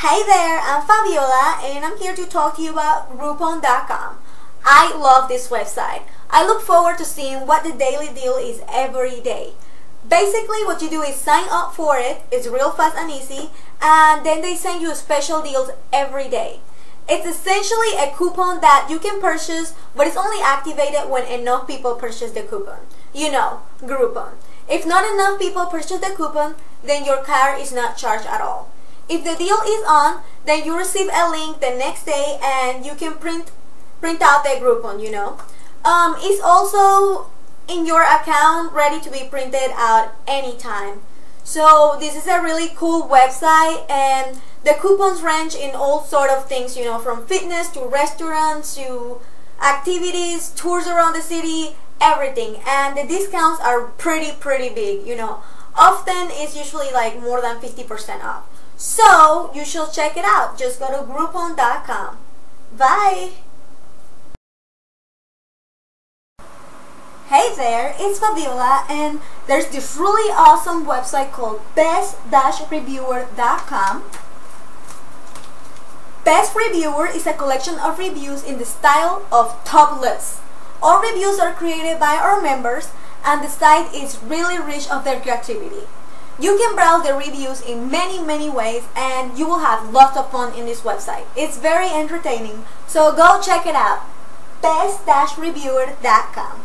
Hey there, I'm Fabiola and I'm here to talk to you about Groupon.com. I love this website. I look forward to seeing what the daily deal is every day. Basically what you do is sign up for it, it's real fast and easy, and then they send you special deals every day. It's essentially a coupon that you can purchase, but it's only activated when enough people purchase the coupon. You know, Groupon. If not enough people purchase the coupon, then your card is not charged at all. If the deal is on, then you receive a link the next day and you can print print out the Groupon, you know. Um, it's also in your account ready to be printed out anytime. So this is a really cool website and the coupons range in all sort of things, you know, from fitness to restaurants to activities, tours around the city, everything. And the discounts are pretty, pretty big, you know. Often it's usually like more than 50% off. So you should check it out. Just go to Groupon.com. Bye! Hey there, it's Fabiola and there's this really awesome website called best-reviewer.com. Best Reviewer is a collection of reviews in the style of top lists. All reviews are created by our members and the site is really rich of their creativity. You can browse the reviews in many many ways and you will have lots of fun in this website. It's very entertaining, so go check it out. best-reviewer.com!